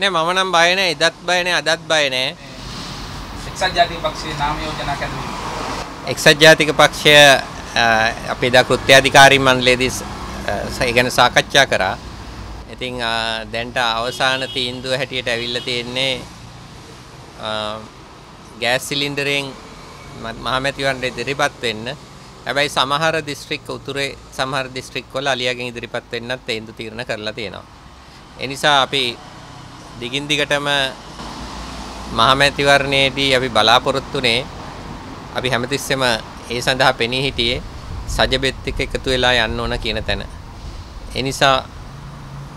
නෑ මම නම් බය නෑ එදත් බය නෑ අදත් බය නෑ එක්සත් ජාතික පක්ෂයේ නාම යෝජනා කැඳවීම. එක්සත් ජාතික පක්ෂය අපි එදා කෘත්‍යාධිකාරී මණ්ඩලයේදී ඒ ගැන සාකච්ඡා කරා. ඉතින් දැන්ට අවසාන තීන්දුව හැටියට ඇවිල්ලා තියෙන්නේ ගෑස් සිලින්ඩරයෙන් ම- මහමැතිවරණයට ඉදිරිපත් වෙන්න. හැබැයි සමහර දිස්ත්‍රික් උතුරේ සමහර දිස්ත්‍රික් වල අලියාගෙන් ඉදිරිපත් වෙන්නත් තීන්දුව තීරණ කරලා තියෙනවා. ඒ නිසා අපි දිගින් දිගටම මහමැතිවරණයේදී අපි බලාපොරොත්තුනේ අපි හැමතිස්සෙම ඒ සඳහා පෙනී හිටියේ සජබෙත් එක්ක එකතු වෙලා යන්න ඕන කියන තැන. ඒ නිසා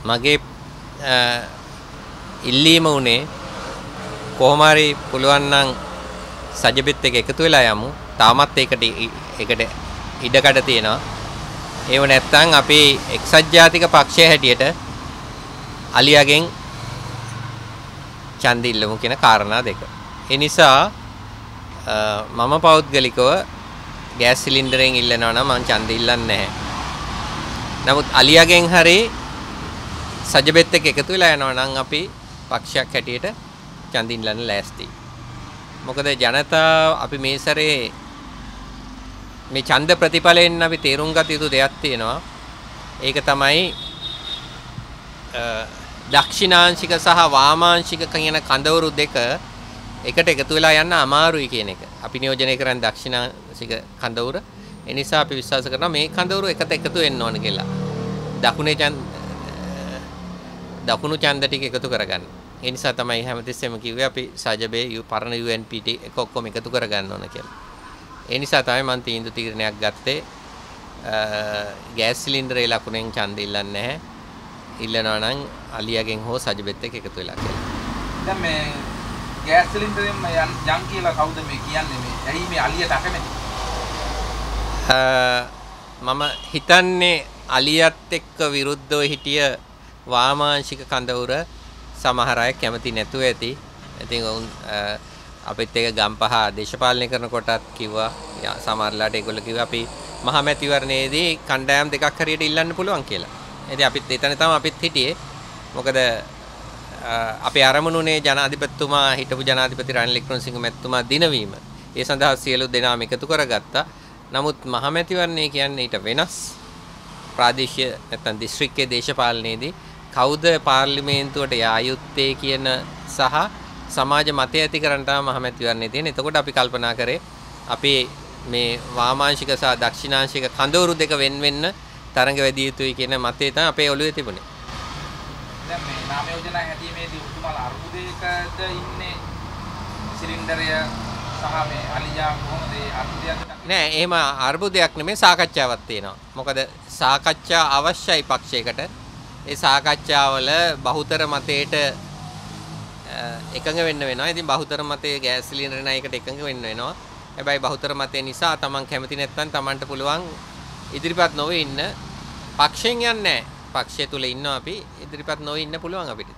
මගේ අ, ඉල්ලීම උනේ කොහොම හරි පුළුවන් නම් සජබෙත් එක්ක එකතු වෙලා යමු. තාමත් ඒකට ඉ- ඒකට ඉඩකඩ තියෙනවා. ඒව නැත්තම් අපි එක්සත් ජාතික පක්ෂය හැටියට අලියාගෙන් ඡන්ද ඉල්ලමු කියන කාරණා දෙක. ඒ නිසා අ, මම පෞද්ගලිකව ගෑස් සිලින්ඩරයෙන් ඉල්ලනවා නම් මම ඡන්ද ඉල්ලන්නේ නැහැ. නමුත් අලියාගෙන් හරි සජබෙත් එක්ක එකතු වෙලා යනවා නම් අපි පක්ෂයක් හැටියට ඡන්ද ඉල්ලන්න ලෑස්තියි. මොකද ජනතාව අපි මේ සැරේ මේ ඡන්ද ප්‍රතිඵලයෙන් අපි තේරුම් ගත යුතු දෙයක් තියෙනවා. ඒක තමයි අ, දක්ෂිනාංශික සහ වාමාංශික කියන කඳවුරු දෙක එකට එකතු වෙලා යන්න අමාරුයි කියන එක. අපි නියෝජනය කරන්නේ දක්ෂිනාංශික කඳවුර. ඒ නිසා අපි විශ්වාස කරනවා මේ කඳවුරු එකට එකතු වෙන්න ඕන කියලා. දකුණේ ඡන්ද දකුණු ඡන්ද ටික එකතු කරගන්න. ඒ නිසා තමයි හැමතිස්සෙම කිව්වේ අපි සජබේ යු පරණ UNPT එක ඔක්කොම එකතු කරගන්න ඕන කියලා. ඒ නිසා තමයි මම තීන්දුව තීරණයක් ගත්තේ අ, ගෑස් සිලින්ඩරේ ලකුණෙන් ඡන්ද ඉල්ලන්නේ නැහැ. ඉල්ලනවා නම් අලියාගෙන් හෝ සජබෙත් එක්ක එකතු වෙලා කියලා. දැන් මේ ගෑස් සිලින්ඩරෙන් යන් කියලා කවුද මේ කියන්නේ මේ? ඇයි මේ අලියට අකමැති? මම හිතන්නේ අලියත් එක්ක විරුද්ධව හිටිය වාමාංශික කඳවුර සමහර අය කැමති නැතුව ඇති. ඉතින් ඔවුන් අපිත් එක ගම්පහ දේශපාලනය කරන කොටත් කිව්වා සමහරලාට ඒගොල්ලෝ කිව්වා අපි මහමැතිවරණයේදී කණ්ඩායම් දෙකක් හරියට ඉල්ලන්න පුළුවන් කියලා. ඉතින් අපිත් එතන තමයි අපිත් හිටියේ. මොකද අ, අපේ අරමුණුනේ ජනාධිපතිතුමා හිටපු ජනාධිපති රනිල් වික්‍රමසිංහ මැතිතුමා දිනවීම. ඒ සඳහා සියලු දෙනාම එකතු කරගත්තා. නමුත් මහමැතිවරණය කියන්නේ ඊට වෙනස් ප්‍රාදේශීය නැත්නම් දිස්ත්‍රික්කයේ දේශපාලනයේදී කවුද පාර්ලිමේන්තුවට යා යුත්තේ කියන සහ සමාජ මතය ඇති කරන්න තමයි මහමැතිවරණය තියෙන්නේ. එතකොට අපි කල්පනා කරේ අපි මේ වාමාංශික සහ දක්ෂිණාංශික කඳවුරු දෙක වෙන් වෙන්න තරඟ වැඩි යුතුයි කියන මතය තමයි අපේ ඔළුවේ තිබුණේ. දැන් මේ නාම යෝජනා හැදීමේදී ඔබතුමාලා අර්බුදයකද ඉන්නේ සිලින්ඩරය සහ මේ අලියා කොහොමද ඒ අර්බුදයන්ට නෑ එහෙම අර්බුදයක් නෙමෙයි සාකච්ඡාවක් තියෙනවා. මොකද සාකච්ඡා අවශ්‍යයි පක්ෂයකට. ඒ සාකච්ඡාවල බහුතර මතයට එකඟ වෙන්න වෙනවා. ඉතින් බහුතර මතයේ ගෑස් සිලින්ඩර් ණයකට එකඟ වෙන්න වෙනවා. හැබැයි බහුතර මතය නිසා Taman කැමති නැත්නම් Tamanට පුළුවන් ඉදිරිපත් නොවේ ඉන්න පක්ෂයෙන් යන්නේ. පක්ෂය තුල ඉන්නවා අපි ඉදිරිපත් නොවේ ඉන්න පුළුවන් අපිට.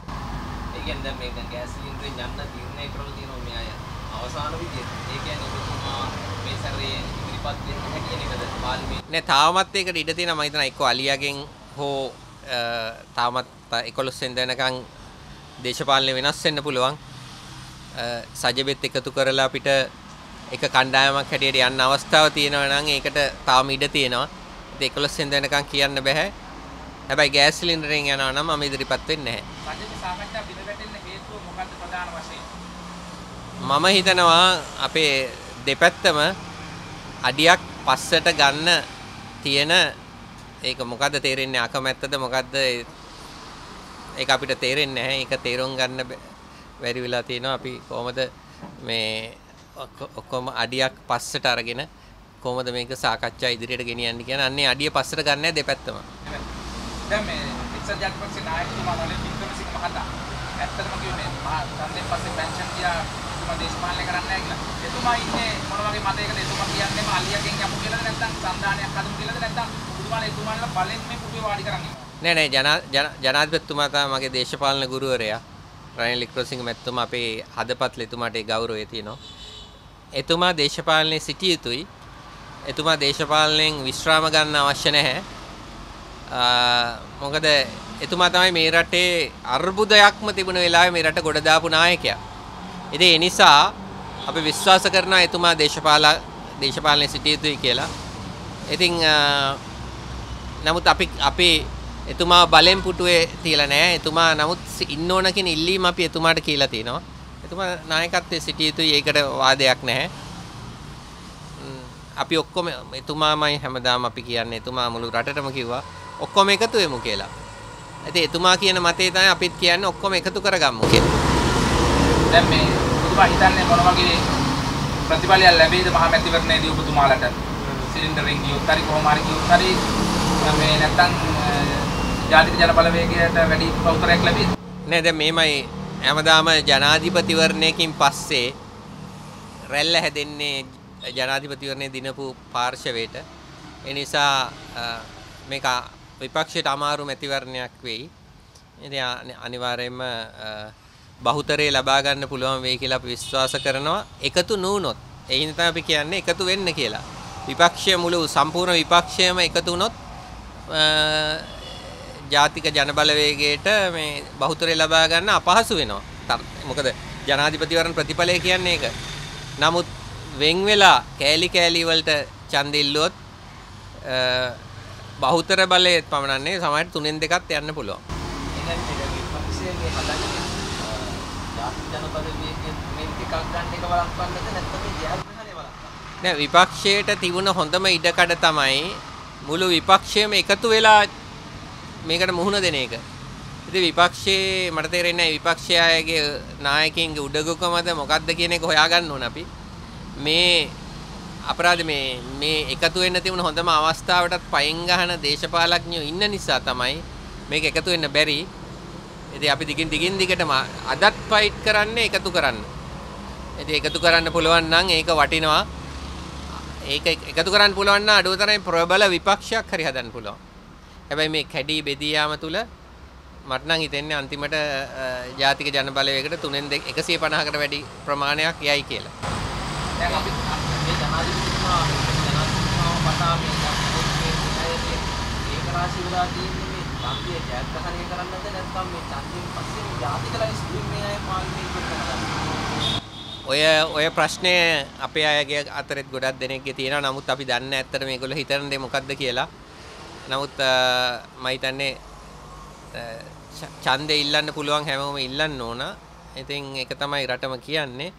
ඒ කියන්නේ දැන් මේක ගෑස් සිලින්ඩරේ යන්න තීරණය කරලා තියෙනවා මේ අය අවසාන විදියට. ඒ කියන්නේ ඔබතුමා මේ සැරේ ඉදිරිපත් වෙන්න හැකිය නේද පාර්ලිමේන්තුවේ? නෑ තාමත් ඒකට ඉඩ තියෙනවා මම හිතනවා එක්ක අලියාගෙන් හෝ තාමත් 11 වෙනිදා වෙනකන් දේශපාලනය වෙනස් වෙන්න පුළුවන් සජබෙත් එකතු කරලා අපිට එක කණ්ඩායමක් හැටියට යන්න අවස්ථාව තියෙනවා නම් ඒකට තාම ඉඩ තියෙනවා ඉතින් 11 වෙනිදා වෙනකන් කියන්න බෑ හැබැයි ගෑස් සිලින්ඩරෙන් යනවා නම් මම ඉදිරිපත් වෙන්නේ නැහැ. රජයේ සාකච්ඡා බිඳ වැටෙන්න හේතුව මොකක්ද ප්‍රධාන වශයෙන්? මම හිතනවා අපේ දෙපැත්තම අඩියක් පස්සට ගන්න තියෙන ඒක මොකද්ද තේරෙන්නේ? අකමැත්තද මොකද්ද? ඒක අපිට තේරෙන්නේ නැහැ. ඒක තේරුම් ගන්න බැරි වෙලා තියෙනවා. අපි කොහොමද මේ ඔක්කො- ඔක්කොම අඩියක් පස්සට අරගෙන කොහොමද මේක සාකච්ඡා ඉදිරියට ගෙනියන්නේ කියන අන්නේ අඩිය පස්සට ගන්නෑ දෙපැත්තම. දැන් මේ එක්සත් ජාතික පක්ෂේ නායකතුමා රනිල් වික්‍රමසිංහ මහතා ඇත්තටම කිව්වේ මහා ඡන්දයෙන් පස්සේ පෙන්ෂන් ගියා එතුමා දේශපාලනය කරන්නේ නැහැ කියලා. එතුමා ඉන්නේ මොන වගේ මතයකද එතුමා කියන්නේම අලියගෙන් යමු කියලාද නැත්නම් සම්දානයක් හදමු කියලාද නැත්නම් බුදුමාලා එතුමාලා බලෙන් මේ පුටුවේ වාඩි කරන්නේ. නෑ නෑ ජනා ජන- ජනාධිපතිතුමා තමයි මගේ දේශපාලන ගුරුවරයා. රනිල් වික්‍රමසිංහ මැතිතුමා අපේ හදපත් එතුමාට ඒ ගෞරවය තියෙනවා. එතුමා දේශපාලනයේ සිටිය යුතුයි. එතුමා දේශපාලනයෙන් විශ්‍රාම ගන්න අවශ්‍ය නැහැ. ආ, මොකද එතුමා තමයි මේ රටේ අර්බුදයක්ම තිබුණ වෙලාවේ මේ රට ගොඩ දාපු නායකයා. ඉතින් ඒ නිසා අපි විශ්වාස කරනවා එතුමා දේශපාල දේශපාලනයේ සිටිය යුතුයි කියලා. ඉතින් නමුත් අපි අපි එතුමා බලෙන් පුටුවේ තියලා නැහැ. එතුමා නමුත් ඉන්න ඕන කියන ඉල්ලීම අපි එතුමාට කියලා තිනවා. එතුමා නායකත්වයේ සිටිය යුතුයි ඒකට වාදයක් නැහැ. අපි ඔක්කොම එතුමාමයි හැමදාම අපි කියන්නේ එතුමා මුළු රටටම කිව්වා ඔක්කොම එකතු වෙමු කියලා. ඉතින් එතුමා කියන මතේ තමයි අපිත් කියන්නේ ඔක්කොම එකතු කරගමු කියලා. දැන් මේ ඔබතුමා හිතන්නේ මොන වගේ ප්‍රතිඵලයක් ලැබෙයිද මහා මැතිවරණයේදී ඔබතුමාලට? සිලින්ඩරෙන් ගියොත් හරි කොහොම හරි ගියොත් හරි මේ නැත්තම් ජාතික ජන බලවේගයට වැඩි උත්තරයක් ලැබෙයිද? නෑ දැන් මේමයි හැමදාම ජනාධිපතිවරණයකින් පස්සේ රැල්ල හැදෙන්නේ ජනාධිපතිවරණය දිනපු පාර්ශවයට. ඒ නිසා මේක විපක්ෂයට අමාරු මැතිවරණයක් වෙයි. ඉතින් අනිවාර්යයෙන්ම බහුතරය ලබා ගන්න පුළුවන් වෙයි කියලා අපි විශ්වාස කරනවා. එකතු නුනොත්. ඒ හින්දා අපි කියන්නේ එකතු වෙන්න කියලා. විපක්ෂය මුළු සම්පූර්ණ විපක්ෂයම එකතු වුණොත් ජාතික ජනබලවේගයට මේ බහුතරය ලබා ගන්න අපහසු වෙනවා. මොකද ජනාධිපතිවරණ ප්‍රතිඵලය කියන්නේ ඒක. නමුත් වෙන් වෙලා කෑලි කෑලි වලට ඡන්ද ඉල්ලුවොත් බහුතර බලයේ පමණන්නේ සමහරට තුනෙන් දෙකක් යන්න පුළුවන්. නෑ විපක්ෂයට තිබුණ හොඳම ඉඩකඩ තමයි මුළු විපක්ෂයම එකතු වෙලා මේකට මුහුණ දෙන එක. ඉතින් විපක්ෂයේ මට තේරෙන්නේ විපක්ෂයාගේ නායකයින්ගේ උඩගුකමද මොකක්ද කියන එක හොයාගන්න ඕන අපි. මේ අපරාධ මේ මේ එකතු වෙන්න තිබුණ හොඳම අවස්ථාවටත් පයින් ගහන දේශපාලඥයෝ ඉන්න නිසා තමයි මේක එකතු වෙන්න බැරි. ඉතින් අපි දිගින් දිගින් දිගටම අදත් ෆයිට් කරන්නේ එකතු කරන්න. ඉතින් එකතු කරන්න පුළුවන් නම් ඒක වටිනවා. ඒක එකතු කරන්න පුළුවන් නම් අඩුව තරමේ ප්‍රබල විපක්ෂයක් හරි හදන්න පුළුවන්. හැබැයි මේ කැඩී බෙදී යාම තුල මට නම් හිතෙන්නේ අන්තිමට ජාතික ජන බලවේගයට 3න් 150කට වැඩි ප්‍රමාණයක් යයි කියලා. දැන් අපි මේ ජනාධිපතිතුමා ජනාධිපතිතුමාව පතා මේ ඒක රාශි වෙලා තියෙන්නේ මේ ඡන්දය ජයග්‍රහණය කරන්නද නැත්නම් මේ ඡන්දයෙන් පස්සේ මේ ජාතික ලයිස්තුවෙන් මේ අය පාර්ලිමේන්තුවට කරනවා. ඔය ඔය ප්‍රශ්නය අපේ අයගේ අතරෙත් ගොඩක් දෙනෙක්ගේ තියෙනවා. නමුත් අපි දන්නේ ඇත්තට මේගොල්ලෝ හිතන දේ මොකද්ද කියලා. නමුත් මම හිතන්නේ ඡන්දේ ඉල්ලන්න පුළුවන් හැමෝම ඉල්ලන්න ඕන. ඉතින් ඒක තමයි රටම කියන්නේ.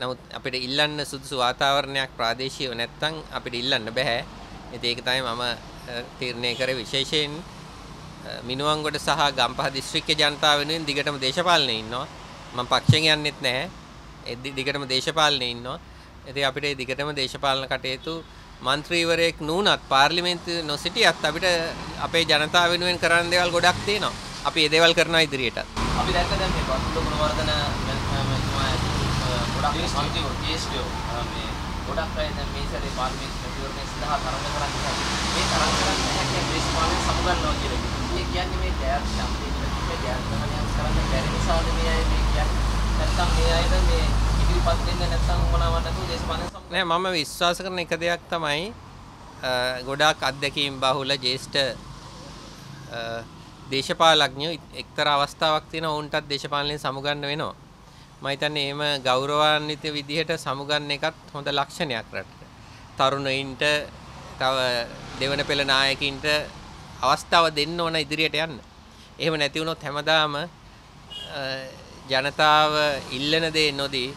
නමුත් අපිට ඉල්ලන්න සුදුසු වාතාවරණයක් ප්‍රාදේශීයව නැත්තම් අපිට ඉල්ලන්න බෑ. ඉතින් ඒක තමයි මම තීරණය කරේ විශේෂයෙන් මිනුවන්ගොඩ සහ ගම්පහ දිස්ත්‍රික්කයේ ජනතාව වෙනුවෙන් දිගටම දේශපාලනේ ඉන්නවා. මම පක්ෂයෙන් යන්නෙත් නැහැ. ඒ දිගටම දේශපාලනේ ඉන්නවා. ඉතින් අපිට ඒ දිගටම දේශපාලන කටයුතු മന്ത്രിවරයෙක් නුනත් පාර්ලිමේන්තු නොසිටියත් අපිට අපේ ජනතාව වෙනුවෙන් කරන්න දේවල් ගොඩක් තියෙනවා. අපි ඒ දේවල් කරනවා ඉදිරියට. අපි දැක්ක දැන් මේ වස්තු ප්‍රවර්ධන ගොඩක් මන්ත්‍රීවරු ජේෂ්ඨයෝ මේ ගොඩක් අය දැන් මේ සැරේ පාර්ලිමේන්තු මැතිවරණය සඳහා තරඟ කරන්නේ මේ තරඟ කරන්නේ නැහැ දේශපාලනය සමුගන්නවා කියලා. ඒ කියන්නේ මේ ජයත් සම්පූර්ණ මේ ජයත් කරන්න බැරි නිසාද මේ අය මේ කියන්නේ නැත්තම් මේ අයද මේ ඉදිරිපත් වෙන්න නැත්තම් මොනවද නැතුව දේශපාලනය නෑ මම විශ්වාස කරන එක දෙයක් තමයි ගොඩාක් අත්දැකීම් බහුල ජේෂ්ඨ දේශපාලඥයෝ එක්තරා අවස්ථාවක් තියෙන ඔවුන්ටත් දේශපාලනයෙන් සමුගන්න වෙනවා. මම හිතන්නේ එහෙම ගෞරවාන්විත විදිහට සමුගන්න එකත් හොඳ ලක්ෂණයක් රටට. තරුණයින්ට තව දෙවන පෙළ නායකින්ට අවස්ථාව දෙන්න ඕන ඉදිරියට යන්න. එහෙම නැති වුණොත් හැමදාම ජනතාව ඉල්ලන දේ නොදී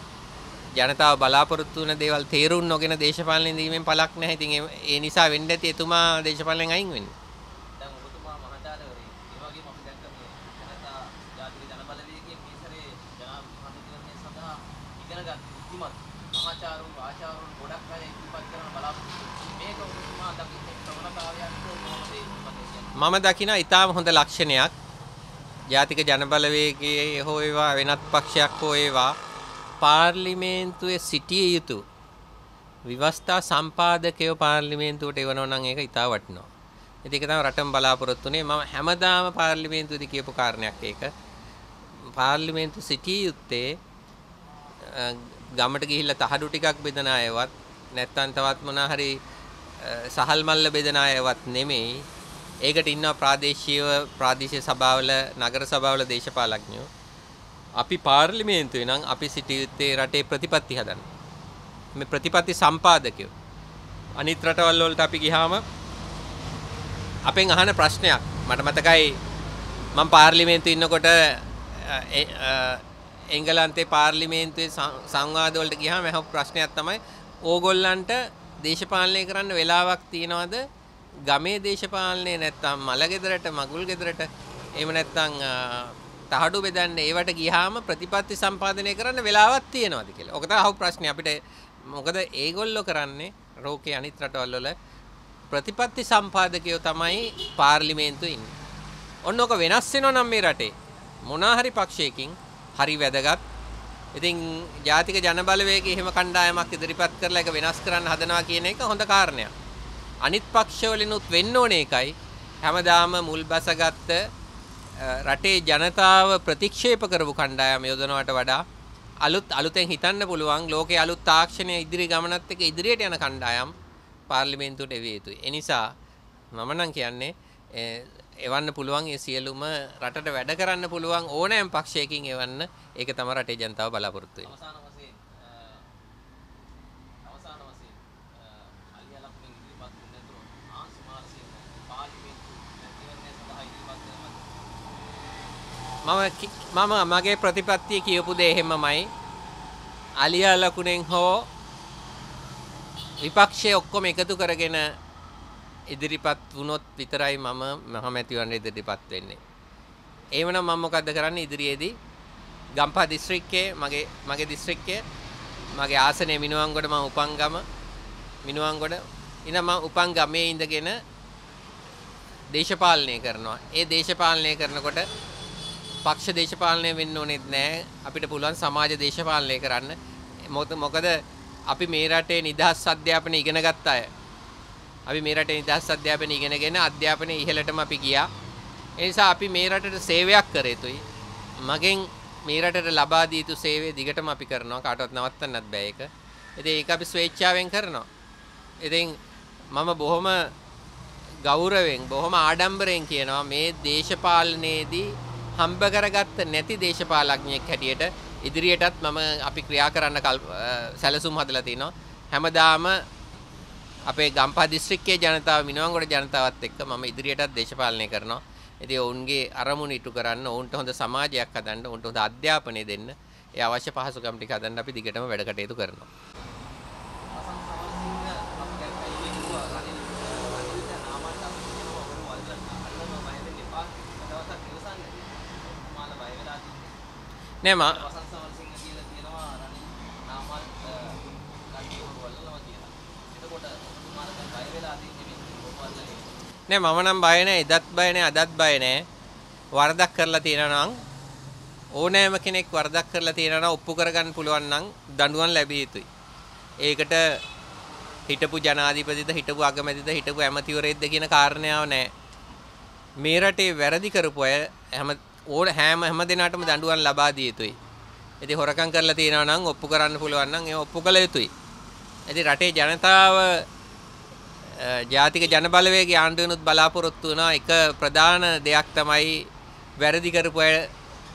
ජනතාව බලාපොරොත්තු වෙන දේවල් තේරුම් නොගෙන දේශපාලනය දීමෙන් පළක් නැහැ. ඉතින් ඒ නිසා වෙන්න ඇති එතුමා දේශපාලනයෙන් අයින් වෙන්නේ. දැන් ඔබතුමා මහාචාර්යවරේ ඒ වගේම අපි දැක්ක මේ ජනතා ජාතික ජනබලවේගයේ මේ සැරේ ජනාධිපතිවරණය සඳහා ඉගෙන ගන්න බුද්ධිමත් මහාචාර්යවරු ආචාර්යවරු ගොඩක් අය ඉදිරිපත් කරන බලාපොරොත්තු මේක ඔබතුමා දකින්නේ ප්‍රවණතාවයක් කොහොමද මම දකින ඊටාම හොඳ ලක්ෂණයක්. ජාතික ජනබලවේගයේ හෝ ඒවා වෙනත් පක්ෂයක් හෝ ඒවා පාර්ලිමේන්තුවේ සිටිය යුතු විවස්ථා සම්පාදකයෝ පාර්ලිමේන්තුවට එවනවා නම් ඒක ඉතා වටිනවා. ඉතින් ඒක තමයි රටම බලාපොරොත්තු වෙන්නේ. මම හැමදාම පාර්ලිමේන්තුවේදී කියපු කාරණයක් ඒක. පාර්ලිමේන්තු සිටිය යුත්තේ ගමට ගිහිල්ලා තහඩු ටිකක් බෙදන අයවත් නැත්නම් තවත් මොනා හරි සහල් මල්ල බෙදන අයවත් නෙමෙයි ඒකට ඉන්නවා ප්‍රාදේශීය ප්‍රාදේශීය සභාවල නගර සභාවල දේශපාලඥයෝ. අපි පාර්ලිමේන්තුවේ නම් අපි සිටිය යුත්තේ රටේ ප්‍රතිපත්ති හදන්න. මේ ප්‍රතිපත්ති සම්පාදකයෝ. අනිත් රටවල් වලට අපි ගියාම අපෙන් අහන ප්‍රශ්නයක් මට මතකයි මම පාර්ලිමේන්තුවේ ඉන්නකොට එංගලන්තේ පාර්ලිමේන්තුවේ සංවාද වලට ගියාම අහපු ප්‍රශ්නයක් තමයි ඕගොල්ලන්ට දේශපාලනය කරන්න වෙලාවක් තියනවද ගමේ දේශපාලනය නැත්තම් මල ගෙදරට මගුල් ගෙදරට එහෙම නැත්තම් තහඩු බෙදන්න ඒවට ගියාම ප්‍රතිපත්ති සම්පාදනය කරන්න වෙලාවක් තියෙනවද කියලා. ඔක තමයි අහපු ප්‍රශ්නේ අපිට මොකද ඒගොල්ලෝ කරන්නේ රෝකේ අනිත් රටවල් වල ප්‍රතිපත්ති සම්පාදකයෝ තමයි පාර්ලිමේන්තුවේ ඉන්නේ. ඔන්න ඔක වෙනස් වෙනවා නම් මේ රටේ මොනවා හරි පක්ෂයකින් හරි වැදගත්. ඉතින් ජාතික ජනබලවේගයේ එහෙම කණ්ඩායමක් ඉදිරිපත් කරලා ඒක වෙනස් කරන්න හදනවා කියන එක හොඳ කාරණයක්. අනිත් පක්ෂවලිනුත් වෙන්න ඕනේ එකයි හැමදාම මුල් බැසගත්ත රටේ ජනතාව ප්‍රතික්ෂේප කරපු කණ්ඩායම යොදනවට වඩා අලුත් අලුතෙන් හිතන්න පුළුවන් ලෝකයේ අලුත් තාක්ෂණය ඉදිරි ගමනත් එක්ක ඉදිරියට යන කණ්ඩායම් පාර්ලිමේන්තුවට එවිය යුතුයි. ඒ නිසා මම නම් කියන්නේ එවන්න පුළුවන් ඒ සියලුම රටට වැඩ කරන්න පුළුවන් ඕනෑම පක්ෂයකින් එවන්න ඒක තමයි රටේ ජනතාව බලාපොරොත්තු වෙන්නේ. අවසාන වශයෙන් අවසාන වශයෙන් අලියා ලකුණෙන් ඉදිරිපත් වුණ නැතුව ආන්සු මාර්සින් පාර්ලිමේන්තු මැතිවරණය සඳහා ඉදිරිපත් මම මම මගේ ප්‍රතිපත්තිය කියපු දේ එහෙමමයි. අලියා ලකුණෙන් හෝ විපක්ෂය ඔක්කොම එකතු කරගෙන ඉදිරිපත් වුණොත් විතරයි මම මහමැතිවරණ ඉදිරිපත් වෙන්නේ. එහෙමනම් මම මොකද්ද කරන්නේ ඉදිරියේදී ගම්පහ දිස්ත්‍රික්කයේ මගේ මගේ දිස්ත්‍රික්කයේ මගේ ආසනය මිනුවන්ගොඩ මම උපන් ගම මිනුවන්ගොඩ ඉතින් මම උපන් ගමේ ඉඳගෙන දේශපාලනය කරනවා. ඒ දේශපාලනය කරනකොට පක්ෂ දේශපාලනය වෙන්න ඕනෙත් නෑ. අපිට පුළුවන් සමාජ දේශපාලනය කරන්න. මොකද අපි මේ රටේ නිදහස් අධ්‍යාපනය ඉගෙන ගත්ත අය. අපි මේ රටේ නිදහස් අධ්‍යාපනය ඉගෙනගෙන අධ්‍යාපනය ඉහළටම අපි ගියා. ඒ නිසා අපි මේ රටට සේවයක් කර යුතුයි. මගෙන් මේ රටට ලබා දී යුතු සේවය දිගටම අපි කරනවා. කාටවත් නවත්තන්නත් බෑ ඒක. ඉතින් ඒක අපි ස්වේච්ඡාවෙන් කරනවා. ඉතින් මම බොහොම ගෞරවයෙන් බොහොම ආඩම්බරයෙන් කියනවා මේ දේශපාලනයේදී හම්බ කරගත්ත නැති දේශපාලඥයෙක් හැටියට ඉදිරියටත් මම අපි ක්‍රියා කරන්න සැලසුම් හදලා තිනවා. හැමදාම අපේ ගම්පහ දිස්ත්‍රික්කයේ ජනතාව මිනුවන්ගොඩ ජනතාවත් එක්ක මම ඉදිරියටත් දේශපාලනය කරනවා. ඉතින් ඔවුන්ගේ අරමුණ ඉටු කරන්න, ඔවුන්ට හොඳ සමාජයක් හදන්න, ඔවුන්ට හොඳ අධ්‍යාපනය දෙන්න, ඒ අවශ්‍ය පහසුකම් ටික හදන්න අපි දිගටම වැඩ කටයුතු කරනවා. නෑ මම වසන්ත සමරසිංහ කියලා කියනවා රනිල් නාමල් කට්ටිය වල්ලනවා කියලා. එතකොට ඔබතුමාලා දැන් බය වෙලා තින්නේ ඔබ වල්ලන්නේ. නෑ මම නම් බය නෑ එදත් බය නෑ අදත් බය නෑ. වරදක් කරලා තියෙනවා නම් ඕනෑම කෙනෙක් වරදක් කරලා තියෙනවා නම් ඔප්පු කරගන්න පුළුවන් නම් දඬුවම් ලැබිය යුතුයි. ඒකට හිටපු ජනාධිපතිද හිටපු අගමැතිද හිටපු ඇමතිවරයෙක්ද කියන කාරණාව නෑ. මේ රටේ වැරදි කරපු අය හැම ඕන හැම හැම දිනකටම දඬුවම් ලබා දිය යුතුයි. ඉතින් හොරකම් කරලා තියෙනවා නම් ඔප්පු කරන්න පුළුවන් නම් ඒ ඔප්පු කළ යුතුයි. ඉතින් රටේ ජනතාව ජාතික ජනබලවේගයේ ආණ්ඩුවෙනුත් බලාපොරොත්තු වෙනවා එක ප්‍රධාන දෙයක් තමයි වැරදි කරපු අය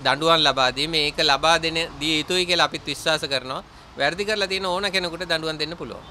දඬුවම් ලබා දීම. මේක ලබා දෙන දිය යුතුයි කියලා අපිත් විශ්වාස කරනවා. වැරදි කරලා තියෙන ඕන කෙනෙකුට දඬුවම් දෙන්න පුළුවන්.